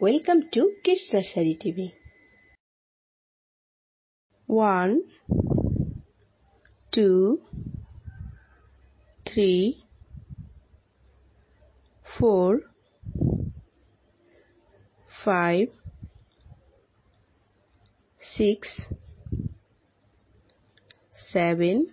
Welcome to Kids Nursery TV. One, two, three, four, five, six, seven,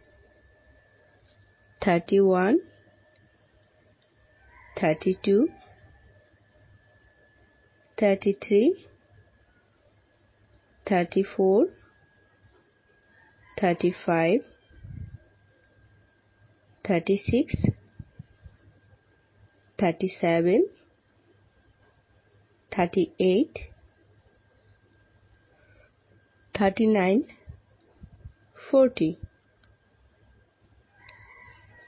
thirty-one, thirty-two, thirty-three, thirty-four, thirty-five, thirty-six, thirty-seven, thirty-eight, thirty-nine, forty,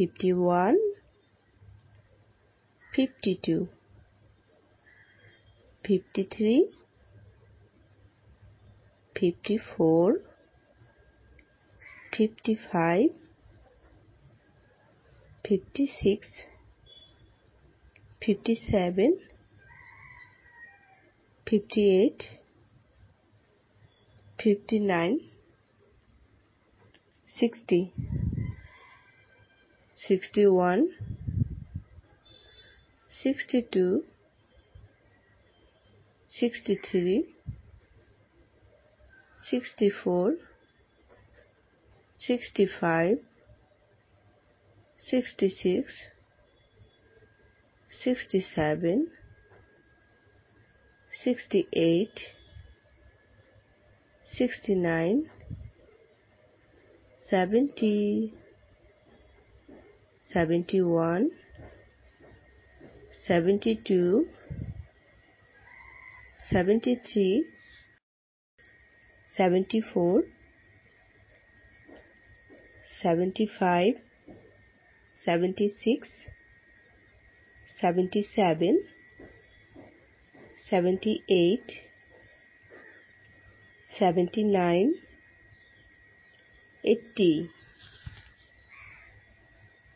forty-seven, forty-eight, forty-nine, fifty, fifty-one, fifty-two, fifty-three, fifty-four, fifty-five, fifty-six, fifty-seven, fifty-eight, fifty-nine, sixty, sixty-one, sixty-two, sixty-three, sixty-four, sixty-five, sixty-six, sixty-seven, sixty-eight, sixty-nine, seventy, seventy-one, seventy-two, seventy-three, seventy-four, seventy-five, seventy-six, seventy-seven, seventy-eight, seventy-nine,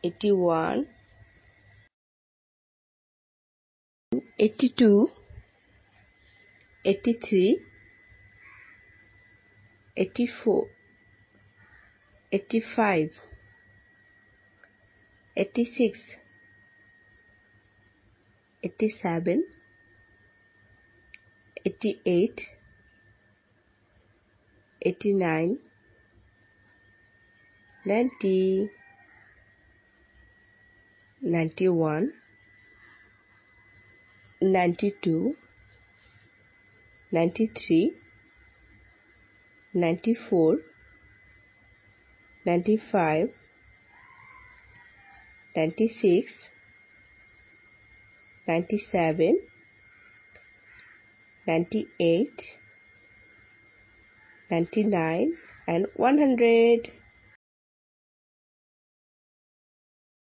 eighty, eighty-one, eighty-two, eighty-three, eighty-four, eighty-five, eighty-six, eighty-seven, eighty-eight, eighty-nine, ninety, ninety-one, ninety-two, ninety-three, ninety-four, ninety-five, ninety-six, ninety-seven, ninety-eight, ninety-nine, and one hundred.